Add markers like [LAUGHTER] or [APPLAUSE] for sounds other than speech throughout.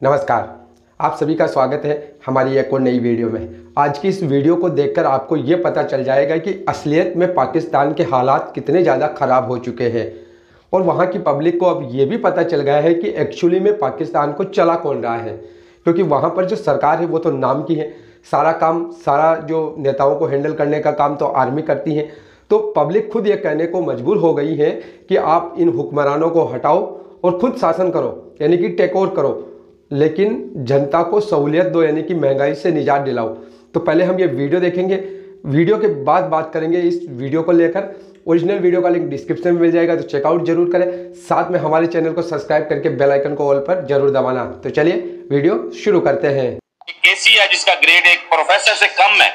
नमस्कार। आप सभी का स्वागत है हमारी एक और नई वीडियो में। आज की इस वीडियो को देखकर आपको ये पता चल जाएगा कि असलियत में पाकिस्तान के हालात कितने ज़्यादा ख़राब हो चुके हैं। और वहाँ की पब्लिक को अब ये भी पता चल गया है कि एक्चुअली में पाकिस्तान को चला कौन रहा है। क्योंकि वहाँ पर जो सरकार है वो तो नाम की है। सारा काम, सारा जो नेताओं को हैंडल करने का काम तो आर्मी करती है। तो पब्लिक खुद ये कहने को मजबूर हो गई है कि आप इन हुक्मरानों को हटाओ और खुद शासन करो, यानी कि टेक ओवर करो। लेकिन जनता को सहूलियत दो, यानी कि महँगाई से निजात दिलाओ। तो पहले हम ये वीडियो देखेंगे। वीडियो के बाद बात करेंगे इस वीडियो को लेकर। ओरिजिनल वीडियो का लिंक डिस्क्रिप्शन में मिल जाएगा तो चेकआउट ज़रूर करें। साथ में हमारे चैनल को सब्सक्राइब करके बेल आइकन को ऑल पर ज़रूर दबाना। तो चलिए वीडियो शुरू करते हैं। केसी है जिसका ग्रेड एक प्रोफेसर से कम है।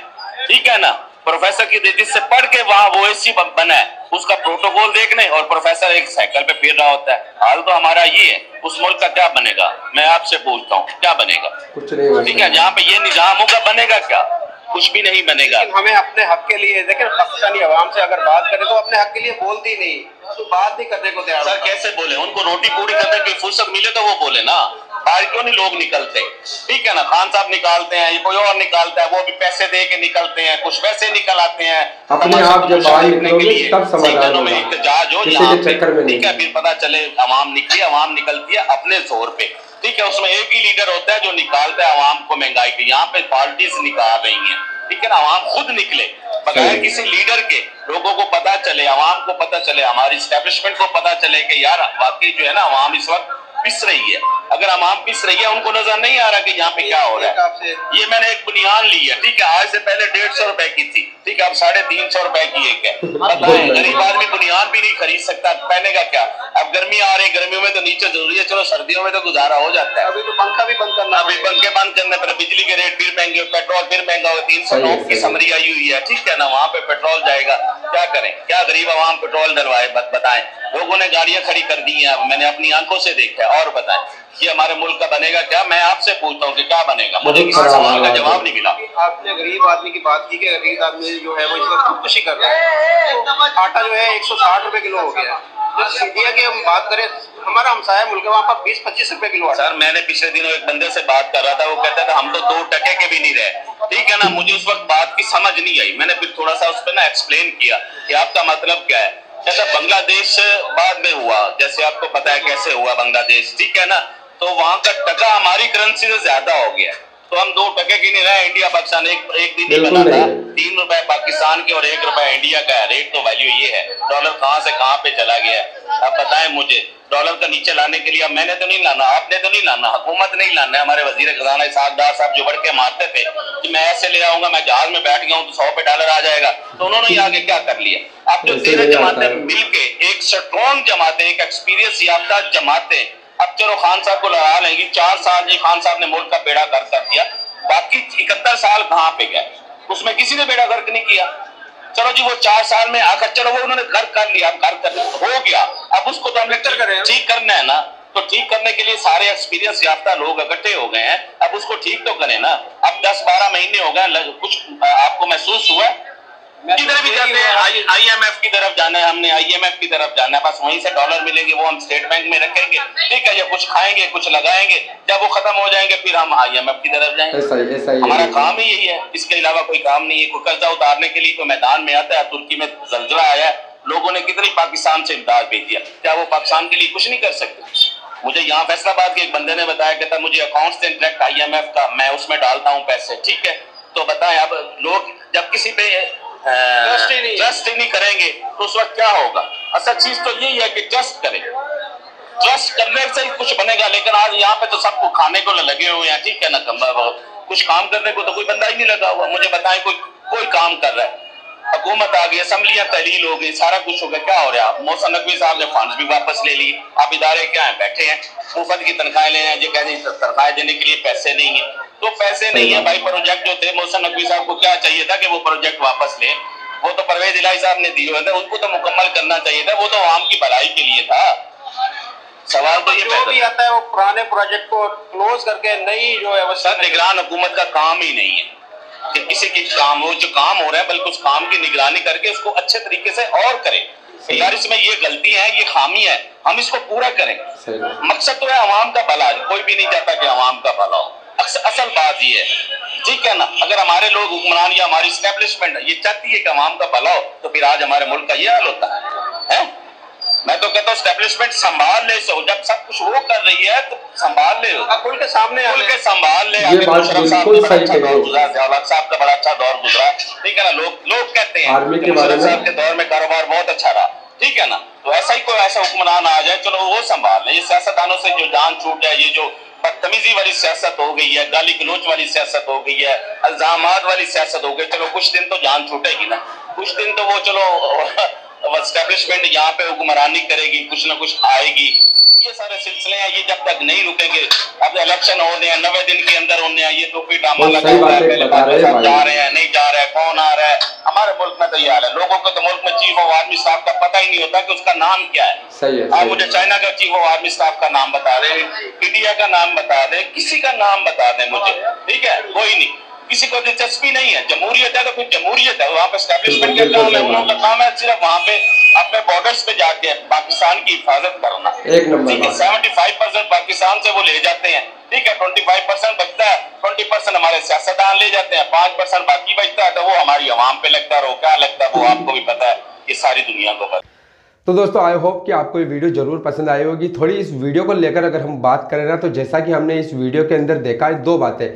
ठीक है ना? प्रोफेसर की जिससे पढ़ के वहाँ वो एसी बना है। उसका प्रोटोकॉल देखने और प्रोफेसर एक साइकिल पे फिर रहा होता है। हाल तो हमारा ये है उस मुल्क का क्या बनेगा? मैं आपसे पूछता हूँ क्या बनेगा? कुछ नहीं ठीक है जहाँ पे ये निज़ाम होगा बनेगा क्या? कुछ भी नहीं बनेगा। हमें अपने हक के लिए देखिए पाकिस्तानी अवाम से अगर बात करें तो अपने हक के लिए बोलती नहीं। तो बात नहीं करने को तैयार सर कैसे बोले? उनको रोटी पूरी करने की फुर्सत मिले तो वो बोले ना। बाहर क्यों नहीं लोग निकलते? ठीक है ना? खान साहब निकालते हैं ये कोई और निकालता है वो भी पैसे दे के निकलते हैं कुछ वैसे निकल आते हैं। अपने आप जब बाहर निकलोगे तब समाधान में होगा। हो यहाँ। ठीक है फिर पता चले अवाम निकली अवाम निकलती है अपने ज़ोर पे। ठीक है उसमें एक ही लीडर होता है जो निकालता है अवाम को महँगाई की। यहाँ पे पार्टीज़ निकाल रही है। ठीक है ना? अवाम खुद निकले। बगैर किसी लीडर के लोगों को पता चले अवाम को पता चले हमारी स्टैब्लिशमेंट को पता चले कि यार वाकई जो है ना अवाम इस वक्त पिस रही है। अगर अवाम पिस रही है उनको नज़र नहीं आ रहा कि यहाँ पे क्या हो रहा है। ये मैंने एक बुनियाद ली है ठीक है? आज से पहले डेढ़ सौ रुपए की थी ठीक है? अब साढ़े तीन सौ रुपए की एक है। [LAUGHS] बताएँ गरीब आदमी बुनियाद भी नहीं खरीद सकता पहनेगा क्या? अब गर्मी आ रही है गर्मियों में तो नीचे ज़रूरी है चलो सर्दियों में तो गुजारा हो जाता है। अभी तो पंखा भी बंद करना अभी पंखे बंद करने पर बिजली के रेट फिर महँगे पेट्रोल फिर महँगा होगा तीन सौ नौ की समरी आई हुई है ठीक है ना? वहाँ पे पेट्रोल जाएगा। क्या करें? क्या गरीब आवाम पेट्रोल डलवाए? बत, बताएँ। लोगों ने गाड़ियाँ खड़ी कर दी हैं अब। मैंने अपनी आँखों से देखा है। और बताएँ कि हमारे मुल्क का बनेगा क्या? मैं आपसे पूछता हूँ कि क्या बनेगा। मुझे किसी सवाल का जवाब नहीं मिला। आपने गरीब आदमी की बात की कि गरीब आदमी जो है वो इस वक्त खुदकुशी कर रहा है? आटा जो है एक सौ साठ रुपए किलो हो गया जब इंडिया की हम बात करें हमारा हमसाया मुल्क है वहाँ पर बीस पच्चीस रुपए किलो सर मैंने पिछले दिनों एक बंदे से बात कर रहा था वो कहता था हम तो दो टके के भी नहीं रहे। ठीक है ना? मुझे उस वक्त बात की समझ नहीं आई। मैंने फिर थोड़ा सा उस पर ना एक्सप्लेन किया कि आपका मतलब क्या है। कहता बांग्लादेश बाद में हुआ जैसे आपको पता है कैसे हुआ बांग्लादेश ठीक है ना? तो वहाँ का टका हमारी करेंसी से ज़्यादा हो गया। तो हम दो टके की नहीं रहे इंडिया पाकिस्तान एक एक दिन ही बना था। तीन रुपए पाकिस्तान के और एक रुपए इंडिया का है। रेट तो वैल्यू ये है। डॉलर कहाँ से कहाँ पे चला गया है? अब बताएँ मुझे। डॉलर का नीचे लाने के लिए अब मैंने तो नहीं लाना आपने तो नहीं लाना हुकूमत नहीं लाना हमारे वज़ीर खजाना इसहाक डार साहब जो बढ़ के मारते थे कि मैं ऐसे ले आऊँगा मैं जहाज़ में बैठ गया हूँ तो सौ पे डॉलर आ जाएगा। तो उन्होंने ही आगे क्या कर लिया? अब जो तेरह जमातें मिलके एक स्ट्रॉन्ग जमातें एक एक्सपीरियंस याफ्ता जमातें अब चलो खान साहब को लगा लेंगे। चार साल जी खान साहब ने मुल्क का बेड़ा कर कर दिया। बाकी इकहत्तर साल कहाँ पे गए? उसमें किसी ने बेड़ा गर्क नहीं किया। चलो जी, वो चार साल में आकर, चलो वो उन्होंने घर कर लिया घर कर हो गया। अब उसको तो हम। ठीक करना है ना। तो ठीक करने के लिए सारे एक्सपीरियंस याफ्ता लोग इकट्ठे हो गए हैं। अब उसको ठीक तो करें ना। अब 10-12 महीने हो गए कुछ आपको महसूस हुआ? किधर भी तो जाते हैं हुआ। आईएमएफ की तरफ़ जाना है हमने आईएमएफ की तरफ़ जाना है बस वहीं से डॉलर मिलेंगे वो हम स्टेट बैंक में रखेंगे। ठीक है ये कुछ खाएँगे कुछ लगाएँगे जब वो खत्म हो जाएँगे फिर हम आईएमएफ की तरफ़ जाएँगे। ऐसा ही हमारा काम ही यही है इसके अलावा कोई काम नहीं है कोई कर्जा उतारने के लिए तो मैदान में आता है तुर्की में जलजला आया है लोगों ने कितनी पाकिस्तान से इमदाद भेज दिया क्या वो पाकिस्तान के लिए कुछ नहीं कर सकते? मुझे यहाँ फैसलाबाद के एक बंदे ने बताया कहता मुझे अकाउंट से डायरेक्ट आईएमएफ का मैं उसमें डालता हूँ पैसे। ठीक है तो बताएँ अब लोग जब किसी पे Trust ही। नहीं। ट्रस्ट ही नहीं करेंगे तो उस वक्त क्या होगा? असल चीज़ तो यही है कि ट्रस्ट करें। ट्रस्ट करने से ही कुछ बनेगा लेकिन आज यहाँ पे तो सबको खाने को लगे हुए हैं। ठीक है ना कम कुछ काम करने को तो कोई बंदा ही नहीं लगा हुआ। मुझे बताएँ कोई कोई काम कर रहा है। हुकूमत आ गई असम्बलियाँ तहलील हो गई सारा कुछ हो गया क्या हो रहा? है मोहसन नकवी साहब ने फंड भी वापस ले लिए आप इदारे क्या है? बैठे हैं। मुफ़्त की तनख्वाहें ले रहे हैं जो कह रहे तनख्वाहें देने के लिए पैसे नहीं है। तो पैसे नहीं है भाई प्रोजेक्ट जो थे मोहसन नकवी साहब को क्या चाहिए था कि वो प्रोजेक्ट वापस ले? वो तो परवेज इलाही साहब ने दिए हुए थे उनको तो मुकम्मल करना चाहिए था वो तो आम की भलाई के लिए था। सवाल तो ये जो भी आता है वो पुराने प्रोजेक्ट को क्लोज करके नई जो है निगरान हुकूमत का काम ही नहीं है। कि किसी की काम हो जो काम हो रहा है बल्कि उस काम की निगरानी करके उसको अच्छे तरीके से और करे। गुजारिश में ये गलती है ये खामी है हम इसको पूरा करें। मकसद तो है आवाम का भला कोई भी नहीं चाहता कि आवाम का भला हो। असल बात ये है। ठीक है ना? अगर हमारे लोग हुक्मरान या हमारी स्टेब्लिशमेंट ये चाहती है कि आवाम का भला हो तो फिर आज हमारे मुल्क का ये हाल होता है, है? मैं तो कहता हूँ स्टैब्लिशमेंट संभाल ले सो जब सब कुछ वो कर रही है तो संभाल ले। खुल के सामने खुल के संभाल ले। ये आगे साहब का बड़ा अच्छा दौर गुजरा जवाहर साहब का बड़ा अच्छा दौर गुजरा। ठीक है ना लोग लोग कहते हैं आर्मी कि के बारे मुशर्रफ में- साहब के दौर में कारोबार बहुत अच्छा रहा। ठीक है ना तो ऐसा ही कोई ऐसा हुक्मरान आ जाए चलो वो संभाल ले। ये सियासतदानों से जो जान छूट जाए ये जो बदतमीजी वाली सियासत हो गई है गाली गलोच वाली सियासत हो गई है अल्जामात वाली सियासत हो गई चलो कुछ दिन तो जान छूटेगी ना। कुछ दिन तो वो चलो स्टैब्लिशमेंट यहाँ पे हुक्मरानी करेगी कुछ ना कुछ आएगी। ये सारे सिलसिले हैं ये जब तक नहीं रुकेंगे अब इलेक्शन होने हैं नब्बे दिन के अंदर होने हैं ये तो फिर ड्रामा लगा हुआ है पहले हैं। जा रहे हैं नहीं जा रहे हैं कौन आ रहा है? हमारे मुल्क में तो ये हाल है लोगों को तो मुल्क में चीफ ऑफ़ आर्मी स्टाफ का पता ही नहीं होता कि उसका नाम क्या है। सही है आप मुझे चाइना का चीफ ऑफ़ आर्मी स्टाफ का नाम बता दें इंडिया का नाम बता दें किसी का नाम बता दें मुझे ठीक है? कोई नहीं। किसी को दिलचस्पी नहीं है। जमहूरियत है तो फिर जमहूरियत है। वहाँ पे स्टैब्लिशमेंट का काम है उन लोगों का काम है सिर्फ़ वहाँ पे अपने बॉर्डर्स पे जाके पाकिस्तान की हिफाजत करना। एक नंबर है। सेवेंटी फाइव परसेंट पाकिस्तान से वो ले जाते हैं। ठीक है ट्वेंटी फाइव परसेंट बचता है। ट्वेंटी परसेंट हमारे सियासतदान ले जाते हैं। पाँच परसेंट बाकी बचता है तो वो हमारी आवाम पे लगता है क्या लगता है वो आपको भी पता है ये सारी दुनिया को पता तो दोस्तों आई होप कि आपको ये वीडियो ज़रूर पसंद आई होगी। थोड़ी इस वीडियो को लेकर अगर हम बात करें ना तो जैसा कि हमने इस वीडियो के अंदर देखा है दो बातें।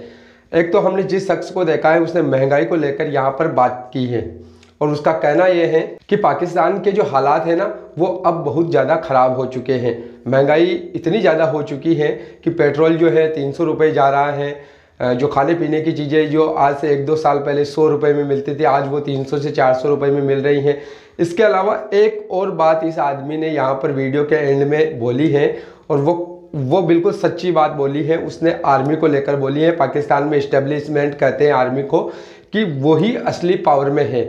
एक तो हमने जिस शख्स को देखा है, उसने महँगाई को लेकर यहाँ पर बात की है। और उसका कहना यह है कि पाकिस्तान के जो हालात हैं ना, वो अब बहुत ज़्यादा ख़राब हो चुके हैं। महँगाई इतनी ज़्यादा हो चुकी है कि पेट्रोल जो है, तीन सौ रुपये जा रहा है। जो खाने पीने की चीज़ें जो आज से एक दो साल पहले सौ रुपये में मिलती थी, आज वो तीन सौ से चार सौ रुपये में मिल रही हैं। इसके अलावा एक और बात इस आदमी ने यहाँ पर वीडियो के एंड में बोली है, और वो वो बिल्कुल सच्ची बात बोली है, उसने आर्मी को लेकर बोली है। पाकिस्तान में इस्टेब्लिशमेंट कहते हैं आर्मी को कि वही असली पावर में है।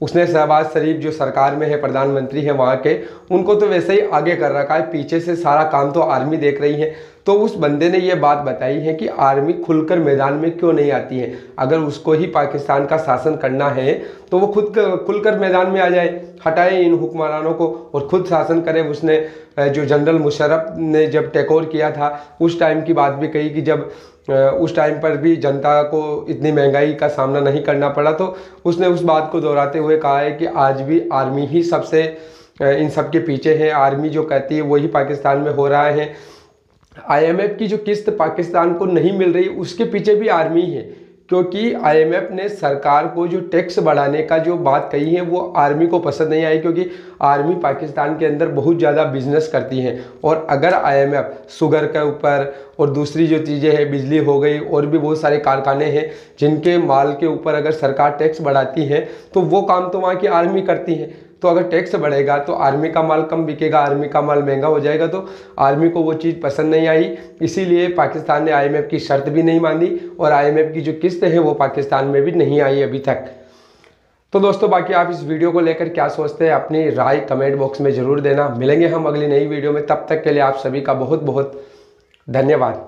उसने शहबाज शरीफ, जो सरकार में है, प्रधानमंत्री है वहाँ के, उनको तो वैसे ही आगे कर रखा है। पीछे से सारा काम तो आर्मी देख रही है। तो उस बंदे ने ये बात बताई है कि आर्मी खुलकर मैदान में क्यों नहीं आती है? अगर उसको ही पाकिस्तान का शासन करना है तो वो खुद खुलकर मैदान में आ जाए, हटाए इन हुक्मरानों को और खुद शासन करे। उसने जो जनरल मुशर्रफ ने जब टेक ओवर किया था, उस टाइम की बात भी कही कि जब उस टाइम पर भी जनता को इतनी महँगाई का सामना नहीं करना पड़ा तो उसने उस बात को दोहराते हुए कहा है कि आज भी आर्मी ही सबसे इन सब के पीछे है। आर्मी जो कहती है वही पाकिस्तान में हो रहा है। आईएमएफ की जो किस्त पाकिस्तान को नहीं मिल रही, उसके पीछे भी आर्मी है। क्योंकि आईएमएफ ने सरकार को जो टैक्स बढ़ाने का जो बात कही है, वो आर्मी को पसंद नहीं आई, क्योंकि आर्मी पाकिस्तान के अंदर बहुत ज़्यादा बिज़नेस करती है। और अगर आईएमएफ शुगर के ऊपर और दूसरी जो चीज़ें हैं, बिजली हो गई, और भी बहुत सारे कारखाने हैं, जिनके माल के ऊपर अगर सरकार टैक्स बढ़ाती है तो वो काम तो वहाँ की आर्मी करती है। तो अगर टैक्स बढ़ेगा तो आर्मी का माल कम बिकेगा आर्मी का माल महँगा हो जाएगा तो आर्मी को वो चीज़ पसंद नहीं आई। इसीलिए पाकिस्तान ने आईएमएफ की शर्त भी नहीं मानी और आईएमएफ की जो किस्त है, वो पाकिस्तान में भी नहीं आई अभी तक। तो दोस्तों, बाकी आप इस वीडियो को लेकर क्या सोचते हैं, अपनी राय कमेंट बॉक्स में ज़रूर देना। मिलेंगे हम अगली नई वीडियो में, तब तक के लिए आप सभी का बहुत बहुत धन्यवाद।